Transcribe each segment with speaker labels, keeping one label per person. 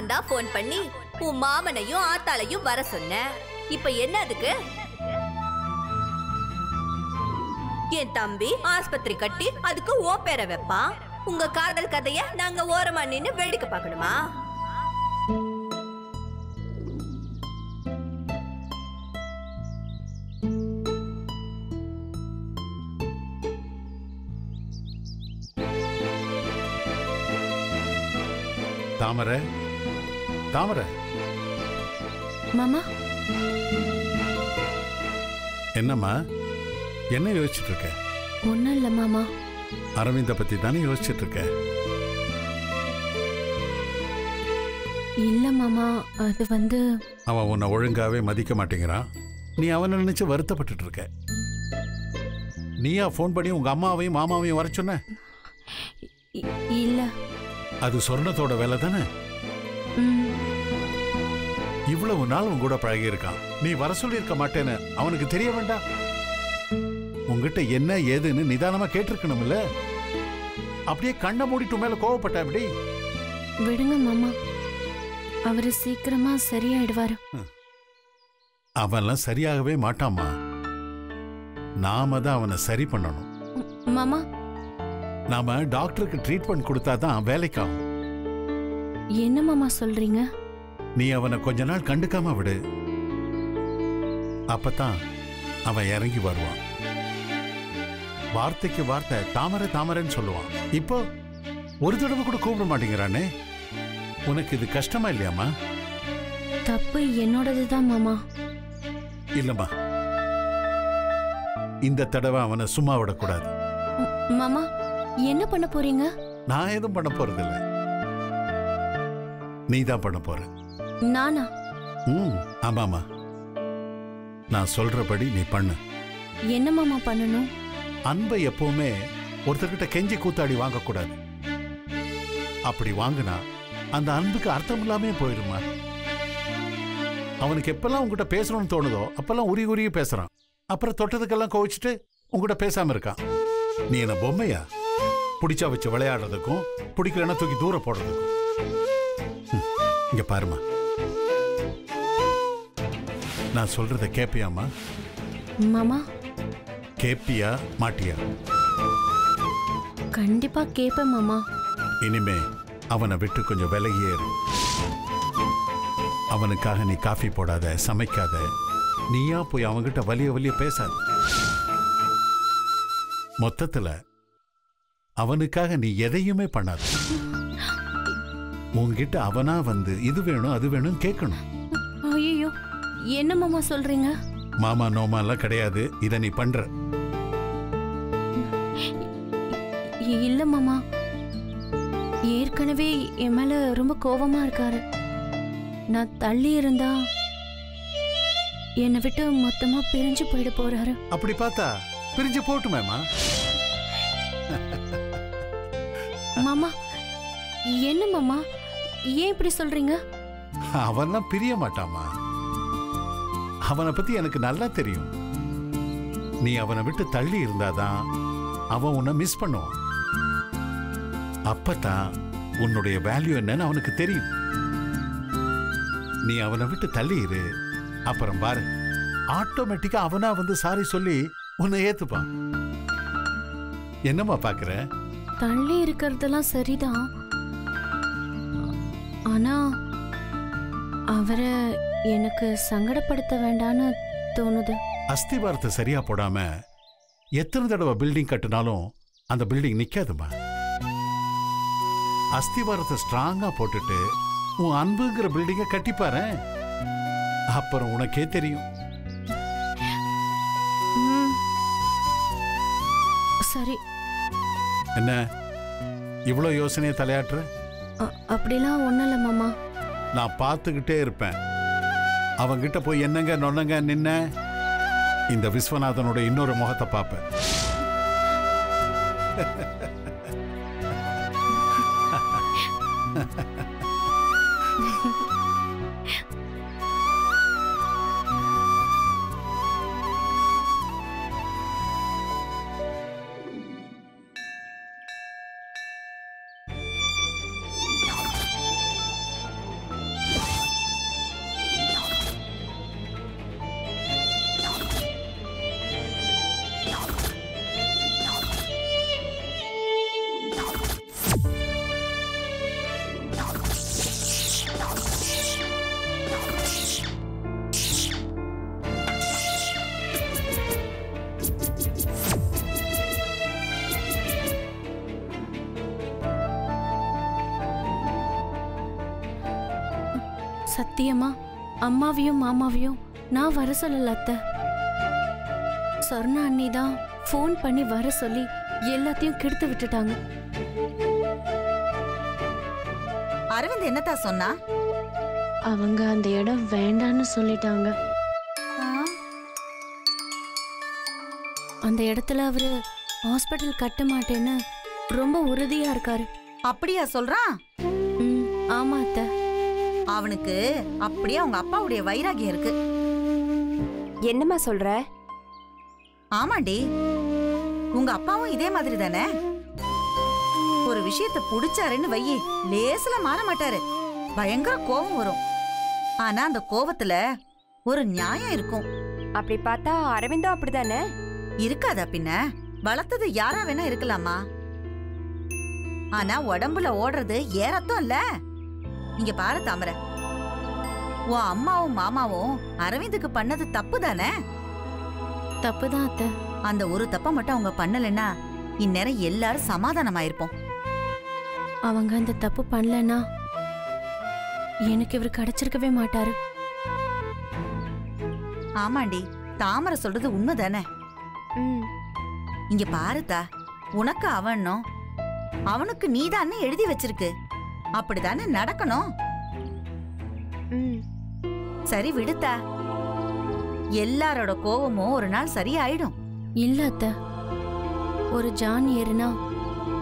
Speaker 1: நான் தான் ஃபோன் பண்ணி. உன் மாமனையும் ஆத்தாளையும் வர சொன்னேன் இப்ப என்ன அதுக்கு? என் தம்பி ஆஸ்பத்திரி கட்டி அதுக்கு ஓ பேரை வைப்பான் உங்க காதல் கதைய நாங்க ஓரமா நின்னு வேடிக்கை பார்க்கணுமா?
Speaker 2: தாமரை தாமரை.
Speaker 3: மாமா?
Speaker 2: என்னம்மா? என்ன யோசிச்சுட்டு இருக்க
Speaker 3: ஒன்றும் இல்லை மாமா.
Speaker 2: அரவிந்த பத்தி தானே யோசிச்சுட்டு இருக்க
Speaker 3: இல்லை மாமா. அது வந்து
Speaker 2: அவன் உன்னை ஒழுங்காவே மதிக்க மாட்டேங்கிறான் நீ அவனை நினைச்சு வருத்தப்பட்டுட்டு இருக்க நீயா ஃபோன் பண்ணி உங்க அம்மாவையும் மாமாவையும் வர சொன்ன?
Speaker 3: இல்லை.
Speaker 2: அது சொர்ணத்தோட வேலை தானே?
Speaker 3: ம்.
Speaker 2: இவ்வளவு நாள் உன் கூட பழகி இருக்கான் நீ வர சொல்லியிருக்க மாட்டேன்னு அவனுக்கு தெரிய வேண்டாம் உன்கிட்ட என்ன ஏதுன்னு நிதானமா கேட்டிருக்கணும்ல? அப்படியே கண்ணை மூடிட்டு மேல கோவப்பட்ட அப்படி
Speaker 3: விடுங்க மாமா. அவர் சீக்கிரமா சரியாயிடுவாரு.
Speaker 2: அவன்லாம் சரியாகவே மாட்டாம்மா நாம தான் அவனை சரி பண்ணணும்.
Speaker 3: மாமா.
Speaker 2: நாம டாக்டருக்கு ட்ரீட்மெண்ட் கொடுத்தாதான் வேலைக்காகும்
Speaker 3: என்ன மாமா சொல்றீங்க?
Speaker 2: நீ அவனை கொஞ்ச நாள் கண்டுக்காம விடு. அப்பதான் அவன் இறங்கி வருவான். வார்த்தைக்கு வார்த்தை தாமரை தாமரைன்னு சொல்லுவான். இப்போ ஒரு தடவை கூட கூப்பிட மாட்டேங்கிறானே. உனக்கு இது கஷ்டமா இல்லையாம்மா?
Speaker 3: தப்பு என்னோடது தான் மாமா.
Speaker 2: இல்லம்மா. இந்த தடவை அவனை சும்மா விடக்கூடாது.
Speaker 3: மாமா என்ன பண்ண போறீங்க?
Speaker 2: நான் எதுவும் பண்ண போறதில்ல. நீ தான் பண்ண போற.
Speaker 3: நானா?
Speaker 2: ம் ஆமாமா நான் சொல்றபடி நீ பண்ணு.
Speaker 3: என்ன மாமா பண்ணணும்?
Speaker 2: அன்பை எப்பவுமே ஒருத்தர்கிட்ட கெஞ்சி கூத்தாடி வாங்கக்கூடாது. அப்படி வாங்கினா அந்த அன்புக்கு அர்த்தம் இல்லாமே போயிடுமா அவனுக்கு எப்பெல்லாம் உங்ககிட்ட பேசணும்னு தோணுதோ அப்பெல்லாம் உரி உருகி பேசுறான். அப்புறம் தொட்டதுக்கெல்லாம் கோவிச்சுட்டு உங்ககிட்ட பேசாம இருக்கான். நீ என்ன பொம்மையா? பிடிச்சா வச்சு விளையாடுறதுக்கும் பிடிக்கலன்னா தூக்கி தூர போடுறதுக்கும். இங்க பாருமா நான் சொல்றத கேப்பியாமா
Speaker 3: மாமா?
Speaker 2: கேப்பியா மாட்டியா?
Speaker 3: கண்டிப்பா கேப்பேன் மாமா.
Speaker 2: இனிமே அவனை விட்டு கொஞ்சம் விலகியே இரு அவனுக்காக நீ காஃபி போடாத சமைக்காத. நீயா போய் அவன்கிட்ட வலிய வலிய பேசாத. மொத்தத்துல அவனுக்காக நீ எதையுமே பண்ணாத. உன்கிட்ட அவனா வந்து இது வேணும் அது வேணும் கேட்கணும்.
Speaker 3: என்ன மாமா சொல்றீங்க?
Speaker 2: மாமா நோமா எல்லாம் கிடையாது. இதை நீ பண்ற.
Speaker 3: இல்ல மாமா. ஏற்கனவே என் மேல ரொம்ப கோவமா இருக்காரு. நான் தள்ளி இருந்தா என்னை விட்டு மொத்தமா பிரிஞ்சு போயிட போறாரு.
Speaker 2: அப்படி பார்த்தா பிரிஞ்சு போட்டுமேமா
Speaker 3: மாமா. என்ன மாமா? ஏன் இப்படி சொல்றீங்க?
Speaker 2: அவன்லாம் பிரிய மாட்டாமா அவனை பத்தி எனக்கு நல்லா தெரியும். நீ அவனை விட்டு தள்ளி இருந்தாதான் அவன் உன்னை மிஸ் பண்ணுவான். அப்பதான் உன்னுடைய வேல்யூ என்னன்னு அவனுக்கு தெரியும். நீ அவனை விட்டு தள்ளி இரு. அப்புறம் பாரு. ஆட்டோமேட்டிக்கா அவனா வந்து சாரி சொல்லி உன்னை ஏத்துப்பான். என்னம்மா பாக்குற?
Speaker 3: தள்ளி இருக்கிறதெல்லாம் சரிதான். ஆனா அவரை எனக்கு சங்கடப்படுத்த வேண்டான்னு தோணுது.
Speaker 2: அஸ்திவாரத்தை சரியா போடாம எத்தனை தடவை பில்டிங் கட்டினாலும் அந்த பில்டிங் நிக்காதுமா? அஸ்திவாரத்தை ஸ்ட்ராங்கா போட்டுட்டு உன் அன்புங்கிற பில்டிங்கை கட்டிப்பாரு அப்புறம் உனக்கே தெரியும்.
Speaker 3: சரி.
Speaker 2: என்ன? இவ்வளோ யோசனையை தலையாட்டுற?
Speaker 3: அப்படிலாம் ஒண்ணும் இல்ல மாமா.
Speaker 2: நான் பார்த்துக்கிட்டே இருப்பேன். அவங்கிட்ட போய் என்னங்க நொன்னங்க நின்ன? இந்த விஸ்வநாதனோட இன்னொரு முகத்தை பார்ப்பேன்.
Speaker 3: ha ha ha சத்தியமா? அம்மாவையும் மாமாவையும் நான் வர சொல்லல அத்தை. சொர்ணா அண்ணி தான் ஃபோன் பண்ணி வர சொல்லி எல்லாத்தையும் கெடுத்து விட்டுட்டாங்க.
Speaker 4: அரவிந்த் என்னத்தா சொன்னா?
Speaker 3: அவங்க அந்த இடம் வேண்டான்னு சொல்லிட்டாங்க. அந்த இடத்துல அவரு ஹாஸ்பிட்டல் கட்ட மாட்டேன்னு ரொம்ப உறுதியா இருக்காரு.
Speaker 4: அப்படியா சொல்றான்? அவனுக்கு அப்படியே அவங்க அப்பாவுடைய வைராகியம் இருக்கு.
Speaker 5: என்னம்மா சொல்ற?
Speaker 4: ஆமாண்டி. உங்க அப்பாவும் இதே மாதிரி தானே? ஒரு விஷயத்த புடிச்சாருன்னு வையி லேசுல மாற மாட்டாரு. பயங்கர கோபம் வரும். ஆனா அந்த கோபத்துல ஒரு நியாயம் இருக்கும்.
Speaker 5: அப்படி பார்த்தா அரவிந்தும் அப்படிதானே?
Speaker 4: இருக்காதா பின்ன? வளர்த்தது யாரா வேணா இருக்கலாமா? ஆனா உடம்புல ஓடுறது ஏறத்தும் இல்ல. இங்க பாரு தாமரை. உன் அம்மாவும் மாமாவும் அரவிந்துக்கு பண்ணது தப்பு தானே?
Speaker 3: தப்புதான் அத்தை.
Speaker 4: அந்த ஒரு தப்ப மட்டும் அவங்க பண்ணலைன்னா இந்நேரம் எல்லாரும் சமாதானமாயிருப்போம்.
Speaker 3: அவங்க அந்த தப்பு பண்ணலன்னா எனக்கு இவர் கிடைச்சிருக்கவே மாட்டாரு.
Speaker 4: ஆமாண்டி தாமரை சொல்றது உண்மைதானே?
Speaker 5: ம்.
Speaker 4: இங்க பாருதா உனக்கு அவனும் அவனுக்கு நீதானே எழுதி வச்சிருக்கு. அப்படிதானே நடக்கணும்?
Speaker 5: ம்.
Speaker 4: சரி விடுத்தா. எல்லாரோட கோவமும் ஒரு நாள் சரியாயிடும்.
Speaker 3: இல்ல அத்தை. ஒரு ஜான் ஏறுனா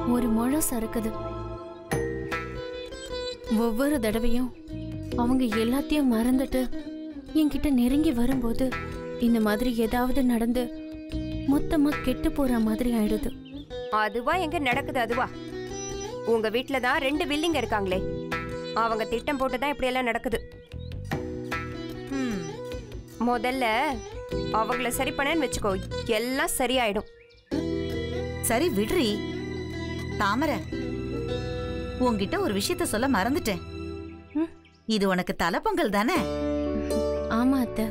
Speaker 3: ஒரு முழம் சறுக்குது. ஒவ்வொரு தடவையும் அவங்க எல்லாத்தையும் மறந்துட்டு என்கிட்ட நெருங்கி வரும்போது இந்த மாதிரி ஏதாவது நடந்து மொத்தமா கெட்டு போற மாதிரி ஆயிடுது.
Speaker 5: அதுவா எங்க நடக்குது அதுவா? உங்க வீட்ல தான் ரெண்டு வில்லிங்க இருக்காங்களே. அவங்க திட்டம் போட்டு தான் இப்படி எல்லாம் நடக்குது. முதல்ல அவங்கள சரி பண்ணேன்னு வச்சுக்கோ. எல்லாம் சரியாயிடும்.
Speaker 4: சரி விடுறி. தாமரை உன்கிட்ட ஒரு விஷயத்த சொல்ல மறந்துட்டேன். இது உனக்கு தலைப்பொங்கல் தானே?
Speaker 3: ஆமா அத்தை.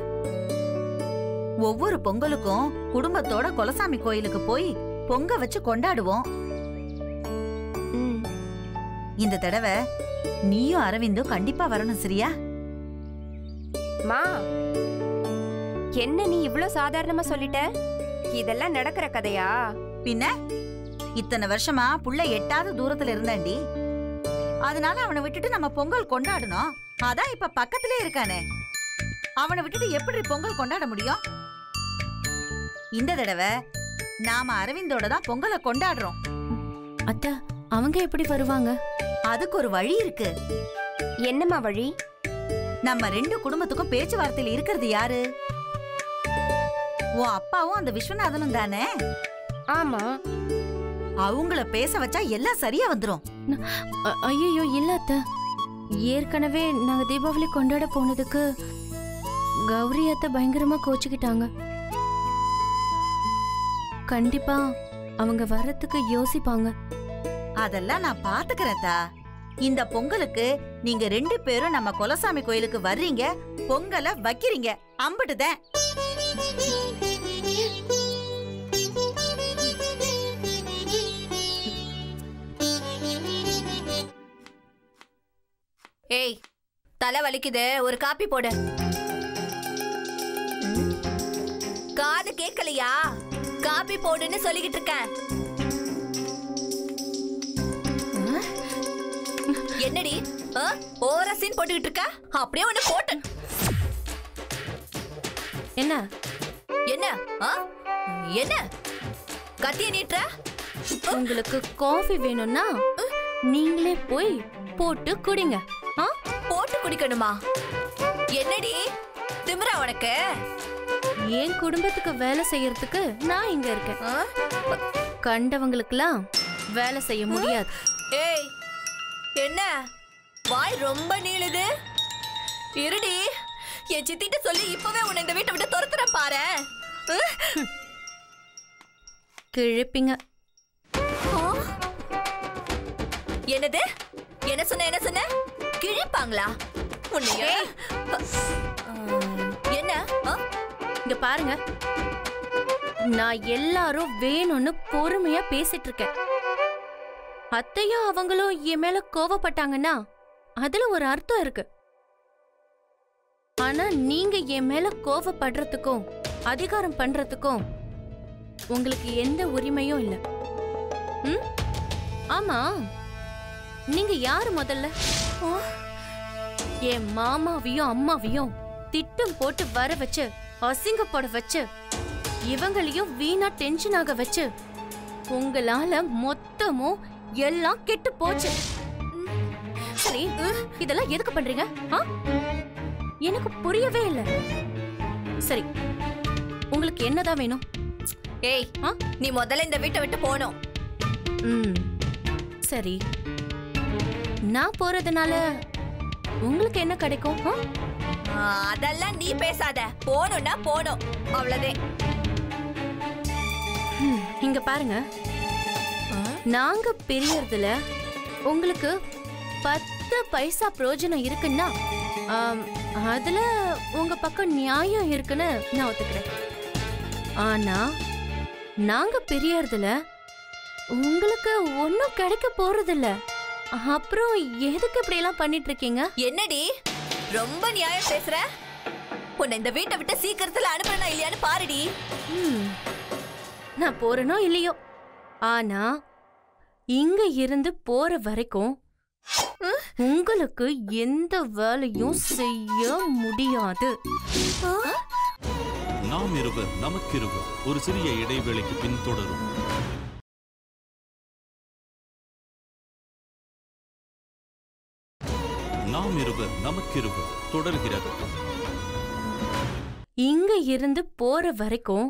Speaker 4: ஒவ்வொரு பொங்கலுக்கும் குடும்பத்தோட குலசாமி கோயிலுக்கு போய் பொங்க வச்சு கொண்டாடுவோம். இந்த தடவை நீயும் அரவிந்தும் கண்டிப்பா வரணும் சரியா?
Speaker 5: மா என்ன நீ இவ்ளோ சாதாரணமா சொல்லிட்ட? இதெல்லாம் நடக்கிற கதையா?
Speaker 4: பின்ன இத்தனை வருஷமா புள்ள எட்டாவது தூரத்துல இருந்தாண்டி. அதனால அவனை விட்டுட்டு நம்ம பொங்கல் கொண்டாடணும். அதான் இப்ப பக்கத்திலே இருக்கானே. அவனை விட்டுட்டு எப்படி பொங்கல் கொண்டாட முடியும்? இந்த தடவை நாம அரவிந்தோட தான் பொங்கலை கொண்டாடுறோம்.
Speaker 3: அத்தை அவங்க எப்படி வருவாங்க?
Speaker 4: அதுக்கு ஒரு வழி இருக்கு.
Speaker 5: என்னம்மா வழி?
Speaker 4: நம்ம ரெண்டு குடும்பத்துக்கும் பேச்சுவார்த்தையில இருக்கிறது யாரு? உன் அப்பாவும் அந்த விஸ்வநாதனும் தானே?
Speaker 5: ஆமா.
Speaker 4: அவங்கள பேச வச்சா எல்லாம் சரியா வந்துரும்.
Speaker 3: ஐயோ இல்ல அத்தை. ஏற்கனவே நாங்க தீபாவளி கொண்டாட போனதுக்கு கௌரி அத்தை பயங்கரமா கோச்சுக்கிட்டாங்க. கண்டிப்பா அவங்க வர்றதுக்கு யோசிப்பாங்க.
Speaker 4: அதெல்லாம் நான் பாத்துக்கிறேன்தா இந்த பொங்கலுக்கு நீங்க ரெண்டு பேரும் நம்ம குலசாமி கோயிலுக்கு வர்றீங்க பொங்கலை வைக்கிறீங்க. அம்பிட்டுதான்.
Speaker 1: ஏய் தலை வலிக்குது. ஒரு காப்பி போடு? காது கேட்கலையா காப்பி போடுன்னு சொல்லிக்கிட்டு இருக்கேன். என்னடி? ஓரா சீன் போட்டுக்கிட்டு இருக்க? அப்படியே ஒண்ணு போட்டு
Speaker 3: என்ன?
Speaker 1: என்ன? ஆ? என்ன? கத்திய நீட்டுற?
Speaker 3: உங்களுக்கு காஃபி வேணும்னா நீங்களே போய் போட்டு குடிங்க. ஆ?
Speaker 1: போட்டு குடிக்கணுமா? என்னடி? திமிரா உனக்கு?
Speaker 3: என் குடும்பத்துக்கு வேலை செய்யறதுக்கு நான் இங்க இருக்கேன்.
Speaker 1: ஆ?
Speaker 3: கண்டவங்களுக்கெல்லாம் வேலை செய்ய முடியாது.
Speaker 1: ஏய் என்ன? வாய் ரொம்ப நீளுது. இருடி என் சித்திட்ட சொல்லி இப்பவே உன்னை இந்த வீட்டை விட்டு துரத்துறேன் பாரு.
Speaker 3: கிழிப்பிங்க.
Speaker 1: என்னது? என்ன சொன்ன என்ன சொன்ன? கிழிப்பாங்களா? உன்னைய? என்ன?
Speaker 3: இங்க பாருங்க. நான் எல்லாரும் வேணும்னு பொறுமையா பேசிட்டு இருக்கேன். அத்தையும் அவங்களும் என் மேல கோவப்பட்டாங்கன்னா அதுல ஒரு அர்த்தம் இருக்கு. ஆனா நீங்க என் மேல கோவப்படுறதுக்கும் அதிகாரம் பண்றதுக்கும் உங்களுக்கு எந்த உரிமையும் இல்ல. ம்? ஆமா. நீங்க யாரு முதல்ல? என் மாமாவையும் அம்மாவையும் திட்டம் போட்டு வர வச்சு அசிங்கப்பட வச்சு இவங்களையும் வீணா டென்ஷன் ஆக வச்சு உங்களால மொத்தமும் எல்லாம் கெட்டு போச்சு. சரி இதெல்லாம் எதுக்கு பண்றீங்க? எனக்கு புரியவே இல்ல. சரி உங்களுக்கு என்னதான் வேணும்?
Speaker 1: ஏய்? நீ முதல்ல இந்த வீட்டை விட்டு போகணும்.
Speaker 3: ம் சரி. நான் போறதுனால உங்களுக்கு என்ன கிடைக்கும்?
Speaker 1: அதெல்லாம் நீ பேசாத. போகணும்னா போகணும். அவ்வளவுதான்.
Speaker 3: இங்க பாருங்க. நாங்க பிரியறதுல உங்களுக்கு பத்து பைசா பிரயோஜனம் இருக்குன்னா அதுல உங்க பக்கம் நியாயம் இருக்குன்னு நான் ஒத்துக்கிறேன். ஆனா நாங்க பிரியறதுல உங்களுக்கு ஒன்றும் கிடைக்க போறதில்ல. அப்புறம் எதுக்கு இப்படி எல்லாம் பண்ணிட்டு இருக்கீங்க
Speaker 1: என்னடி? ரொம்ப நியாயம் பேசுற? உன்னை இந்த வீட்டை விட்டு சீக்கிரத்துல அனுப்புறனா இல்லையான்னு பாருடி.
Speaker 3: நான் போறேனோ இல்லையோ? ஆனா இங்க இருந்து போற வரைக்கும் உங்களுக்கு எந்த வேலையும் செய்ய முடியாது.
Speaker 6: நாம் இருவர் நமக்கிருவர் ஒரு சிறிய இடைவேளைக்கு பின் தொடரும். நாம் இருவர் நமக்கிருவர் தொடர்கிறது.
Speaker 3: இங்க இருந்து போற வரைக்கும்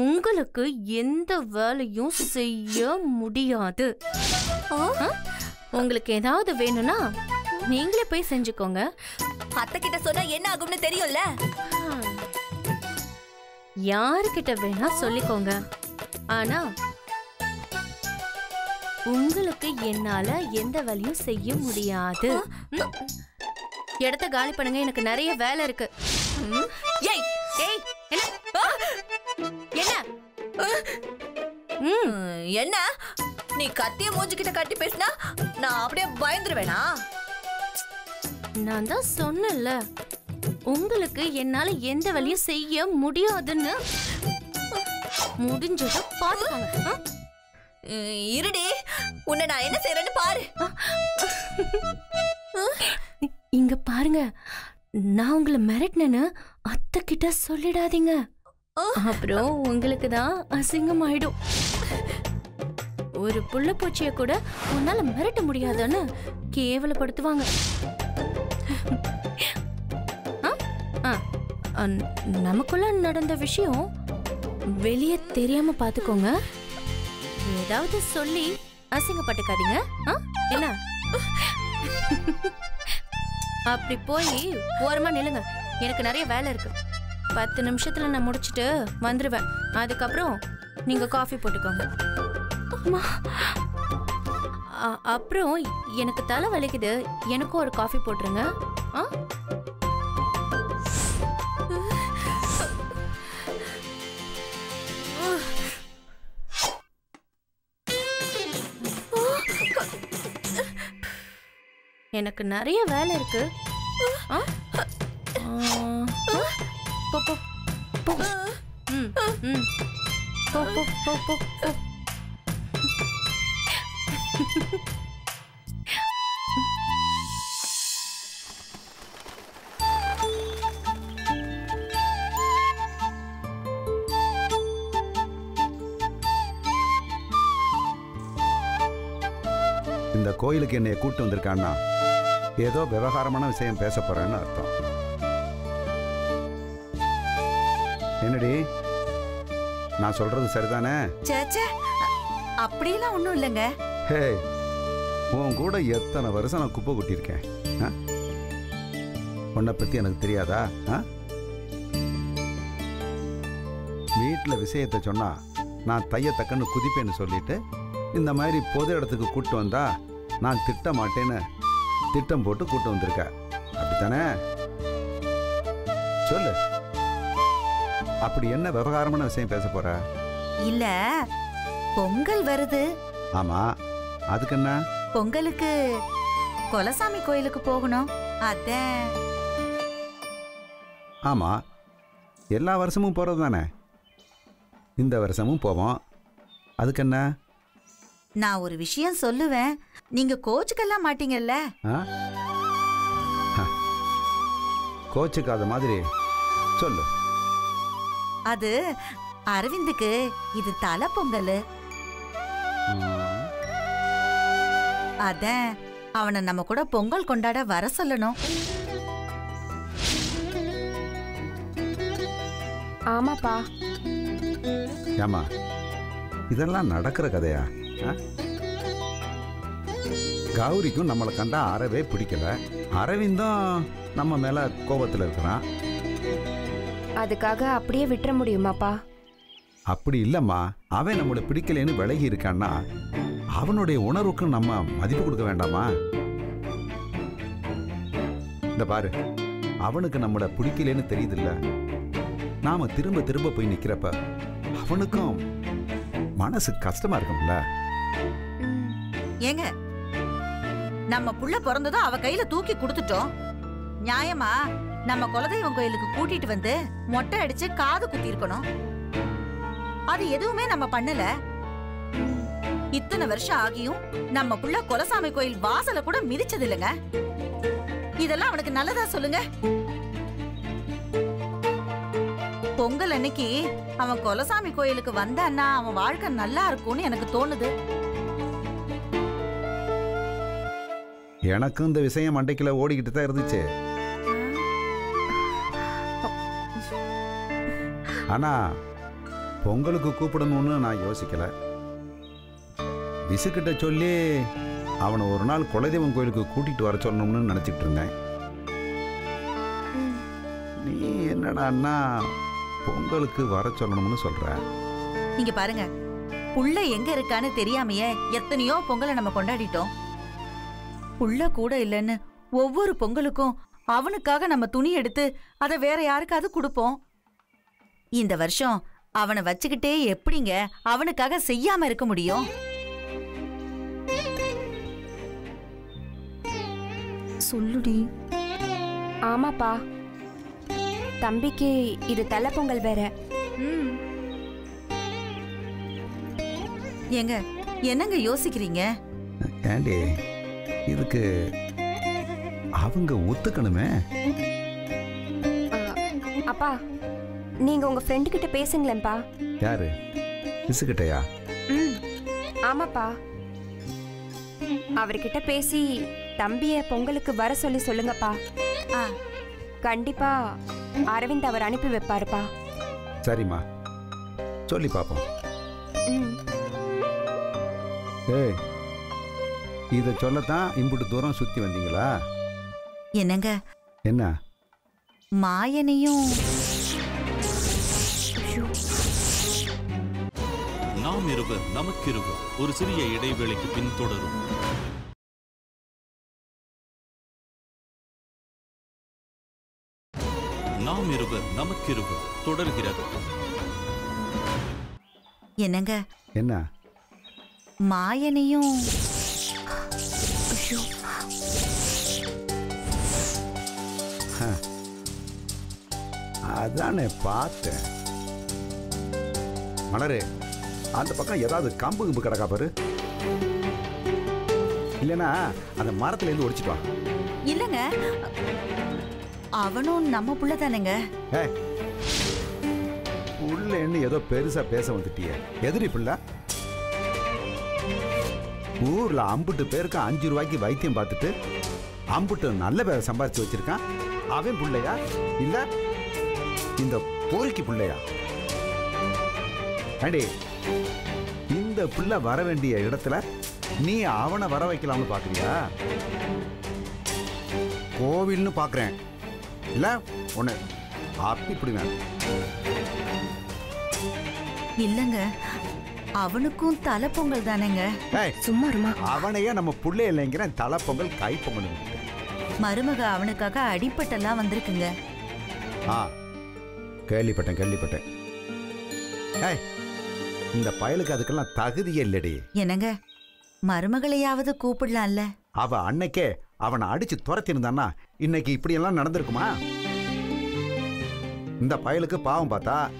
Speaker 3: உங்களுக்கு எந்த வேலையும் செய்ய முடியாது? உங்களுக்கு ஏதாவது வேணும்னா நீங்களே போய் செஞ்சுக்கோங்க.
Speaker 1: அத்தை கிட்ட சொன்னா என்ன ஆகும்னு தெரியும்ல?
Speaker 3: யாருக்கிட்ட வேணா சொல்லிக்கோங்க. ஆனா உங்களுக்கு என்னால எந்த வேலையும் செய்ய முடியாது? இடத்த காலி பண்ணுங்க எனக்கு நிறைய வேலை இருக்கு. என்ன? என்ன?
Speaker 1: நீ கத்திய மூஞ்சிக்கிட்ட கட்டி பேசினா நான் அப்படியே பயந்துருவேனா?
Speaker 3: நான் தான் சொன்னேன்ல உங்களுக்கு என்னால எந்த வேலையும் செய்ய முடியாதுன்னு. முடிஞ்சதை பாத்துக்கோங்க
Speaker 1: இருடி உன்னை நான் என்ன செய்யறேன்னு பாரு.
Speaker 3: இங்க பாருங்க நான் உங்களை மிரட்டினேன்னு அத்தை கிட்ட சொல்லிடாதீங்க. அப்புறம் உங்களுக்கு தான் அசிங்கமாயிடும். ஒரு புள்ள பூச்சிய கூட உன்னால மிரட்ட முடியாதுன்னு கேவலப்படுத்துவாங்க. ஆ? ஆ, நமக்குள்ள நடந்த விஷயம் வெளியே தெரியாம பாத்துக்கோங்க. ஏதாவது சொல்லி அசிங்கப்பட்டுக்காதீங்க. ஆ? என்ன? அப்படி போய் ஓரமா நில்லுங்க. எனக்கு நிறைய வேலை இருக்கு. பத்து நிமிஷத்துல நான் முடிச்சிட்டு வந்துருவேன். அதுக்கப்புறம் நீங்க காஃபி போட்டுக்கோங்க. அப்புறம் எனக்கு தலை வலிக்குது. எனக்கும் ஒரு காஃபி போட்டுருங்க. ஆ? எனக்கு நிறைய வேலை இருக்கு. ஆ? ஆ, போ போ போ. ம் ம். போ போ போ போ போ.
Speaker 7: இந்த கோயிலுக்கு என்னை கூட்டு வந்திருக்கான்னா ஏதோ விவகாரமான விஷயம் பேச போறேன்னு அர்த்தம். என்னடி? நான் சொல்றது சரிதானே?
Speaker 4: சேச்சே அப்படியெல்லாம் ஒண்ணும் இல்லைங்க.
Speaker 7: ஹே உன் கூட எத்தனை வருஷம் நான் குப்பை கொட்டியிருக்கேன்? உன்னை பத்தி எனக்கு தெரியாதா? வீட்டில் விஷயத்தை சொன்னா நான் தைய தக்கன்னு குதிப்பேன்னு சொல்லிட்டு இந்த மாதிரி பொது இடத்துக்கு கூட்டு வந்தா நான் திட்ட மாட்டேன்னு திட்டம் போட்டு கூட்டு வந்திருக்க. அப்படித்தானே? சொல்லு. அப்படி என்ன விவகாரமான விஷயம் பேச போற?
Speaker 4: இல்ல பொங்கல் வருது.
Speaker 7: ஆமா அதுக்கு என்ன?
Speaker 4: பொங்கலுக்கு கொலசாமி கோயிலுக்கு போகணும் அதான்
Speaker 7: ஆமாம் எல்லா வருஷமும் போகிறது தானே? இந்த வருஷமும் போவோம். அதுக்கு என்ன?
Speaker 4: நான் ஒரு விஷயம் சொல்லுவேன். நீங்க கோச்சுக்கெல்லாம் மாட்டீங்கல்ல.
Speaker 7: கோச்சுக்காத மாதிரி சொல்லு.
Speaker 4: அது அரவிந்துக்கு இது தலை பொங்கல். அதான் அவனை நம்ம கூட பொங்கல் கொண்டாட வர சொல்லணும்.
Speaker 5: ஆமாப்பா.
Speaker 7: ஏம்மா இதெல்லாம் நடக்கிற கதையா? கௌரிக்கும் நம்மளை கண்டா அறவே பிடிக்கல. அரவிந்தும் நம்ம மேலே கோபத்தில் இருக்கிறான்.
Speaker 5: அதுக்காக அப்படியே விட்டுற முடியுமாப்பா?
Speaker 7: அப்படி இல்லைம்மா. அவன் நம்மளை பிடிக்கலைன்னு விலகி இருக்கான்னா அவனுடைய உணர்வுக்கு நம்ம மதிப்பு கொடுக்க வேண்டாமா? இந்த பாரு அவனுக்கு நம்மளை பிடிக்கலைன்னு தெரியுதுல்ல. நாம திரும்ப திரும்ப போய் நிக்கிறப்ப அவனுக்கும் மனசு கஷ்டமா இருக்கும்ல.
Speaker 4: ஏங்க நம்ம புள்ள பிறந்ததும் அவ கையில தூக்கி கொடுத்துட்டோம். நியாயமா? நம்ம குலதெய்வம் கோயிலுக்கு கூட்டிட்டு வந்து மொட்டை அடிச்சு காது குத்தி இருக்கணும் அது எதுவுமே நம்ம பண்ணல. இத்தனை வருஷம் ஆகியும் நம்ம புள்ள குலசாமி கோயில் வாசல கூட மிதிச்சது இல்லைங்க இதெல்லாம் அவனுக்கு நல்லதா சொல்லுங்க. பொங்கல் அன்னைக்கு அவன் குலசாமி கோயிலுக்கு வந்தான்னா அவன் வாழ்க்கை நல்லா இருக்கும்னு எனக்கு தோணுது.
Speaker 7: எனக்கும் இந்த விஷயம் மண்டைக்குள்ள ஓடிக்கிட்டு தான் இருந்துச்சு. ஆனா பொங்கலுக்கு கூப்பிடணும்னு நான் யோசிக்கல. விசுக்கிட்ட சொல்லி அவனை ஒரு நாள் குலதெய்வம் கோயிலுக்கு கூட்டிட்டு வர சொல்லணும்னு நினச்சிட்டு இருந்தேன். நீ என்னடான்னா பொங்கலுக்கு வர சொல்லணும்னு சொல்ற.
Speaker 4: நீங்க பாருங்க புள்ள எங்க இருக்கான்னு தெரியாமையே எத்தனையோ பொங்கலை நம்ம கொண்டாடிட்டோம். புள்ள கூட இல்லைன்னு ஒவ்வொரு பொங்கலுக்கும் அவனுக்காக நம்ம துணி எடுத்து அதை வேற யாருக்காவது கொடுப்போம். இந்த வருஷம் அவனை வச்சுக்கிட்டே எப்படிங்க அவனுக்காக செய்யாம இருக்க முடியும்? சொல்லுடி.
Speaker 5: ஆமாப்பா. தம்பிக்கு இது தலை பொங்கல் வேற.
Speaker 4: ம். ஏங்க என்னங்க யோசிக்கிறீங்க?
Speaker 7: ஏண்டி இதுக்கு அவங்க ஒத்துக்கணுமே?
Speaker 5: அப்பா. நீங்க உங்க ஃப்ரெண்டு கிட்ட பேசுங்களேன்ப்பா
Speaker 7: யாரு? விசுக்கிட்டயா
Speaker 5: ம் ஆமாப்பா. அவர்கிட்ட பேசி தம்பிய பொங்கலுக்கு வர சொல்லி சொல்லுங்கப்பா.
Speaker 4: ஆ.
Speaker 5: கண்டிப்பா அரவிந்த் அவர் அனுப்பி வைப்பாருப்பா.
Speaker 7: சரிம்மா. சொல்லி பார்ப்போம்
Speaker 5: ம்.
Speaker 7: ஏய் இதை சொல்லத்தான் இம்புட்டு தூரம் சுற்றி வந்தீங்களா?
Speaker 4: என்னங்க?
Speaker 7: என்ன?
Speaker 4: மாயனையும்
Speaker 6: நாம் இருவர் நமக்கிருவர் ஒரு சிறிய இடைவேளைக்கு பின் தொடரும். நாம் இருவர் நமக்கிருவர் தொடர்கிறது.
Speaker 4: என்னங்க?
Speaker 7: என்ன?
Speaker 4: மாயனையும்
Speaker 7: அதானே பார்த்தேன். மலரு. அந்த பக்கம் ஏதாவது கம்பு கிம்பு கிடக்கா பாரு. இல்லைன்னா அந்த மரத்துலேருந்து ஒடிச்சிட்டு வா.
Speaker 4: இல்லங்க. அவனும் நம்ம புள்ள தானேங்க.
Speaker 7: உள்ள என்ன ஏதோ பெருசா பேச வந்துட்டியே. எதிரி பிள்ளை? ஊர்ல அம்புட்டு பேருக்கு அஞ்சு ரூபாய்க்கு வைத்தியம் பார்த்துட்டு அம்புட்டு நல்ல பேரை சம்பாதிச்சு வச்சிருக்கான். அவன் பிள்ளையா? இல்ல இந்த போரிக்கு பிள்ளையா? அடே பிள்ளை வர வேண்டிய இடத்துல நீ அவனை வர வைக்கலாம்னு பாக்குறியா? கோவில்னு பாக்குறேன். இல்ல உன்னை அப்படி பிடிவேன்.
Speaker 4: இல்லங்க அவனுக்கும் தலை பொங்கல் தானேங்க
Speaker 5: சும்மா இருமா.
Speaker 7: அவனையே நம்ம புள்ளை இல்லைங்கிறேன் தலை பொங்கல் கை பொங்கல்
Speaker 4: மருமக அவனுக்காக அடிப்பட்டெல்லாம் வந்திருக்குங்க.
Speaker 7: ஆ கேள்விப்பட்டேன் கேள்விப்பட்டேன். ஏய் இந்த பயலுக்கு அதுக்கெல்லாம் தகுதியே இல்லடி.
Speaker 4: என்னங்க? மருமகளையாவது கூப்பிடலாம்ல?
Speaker 7: அவ அன்னைக்கே அவனை அடிச்சு துரத்திருந்தான்னா இன்னைக்கு இப்படியெல்லாம் நடந்திருக்குமா? இந்த பயலுக்கு பாவம் பார்த்தா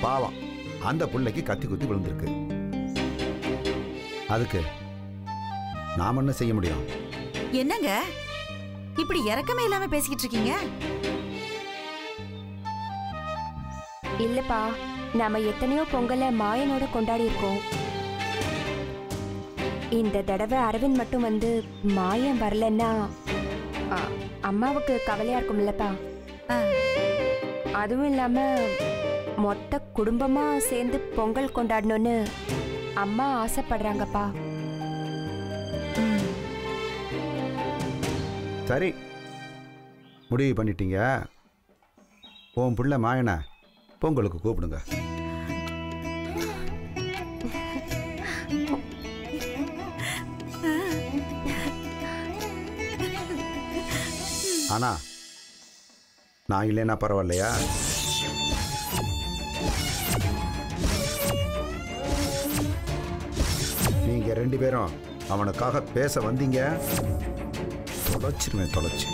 Speaker 7: பாவம். அந்த புள்ளைக்கு கத்தி குத்தி விழுந்திருக்கு. அதுக்கு நாம் என்ன செய்ய முடியும்?
Speaker 4: என்னங்க? இப்படி இறக்கமே இல்லாம பேசிக்கிட்டு இருக்கீங்க?
Speaker 5: இல்லப்பா. நாம எத்தனையோ பொங்கலை மாயனோட கொண்டாடி இருக்கோம் இந்த தடவை அரவிந்த் மட்டும் வந்து மாயன் வரலன்னா அம்மாவுக்கு கவலையா இருக்கும்லப்பா
Speaker 4: ஆ.
Speaker 5: அதுவும் இல்லாம மொத்த குடும்பமா சேர்ந்து பொங்கல் கொண்டாடணும்னு அம்மா ஆசைப்படுறாங்கப்பா.
Speaker 7: சரி முடிவு பண்ணிட்டீங்க உன் பிள்ளை மாயனை பொங்கலுக்கு கூப்பிடுங்க. ஆனா நான் இல்லைன்னா பரவாயில்லையா? நீங்க ரெண்டு பேரும் அவனுக்காக பேச வந்தீங்க. தொலைச்சிருவேன் தொலைச்சு.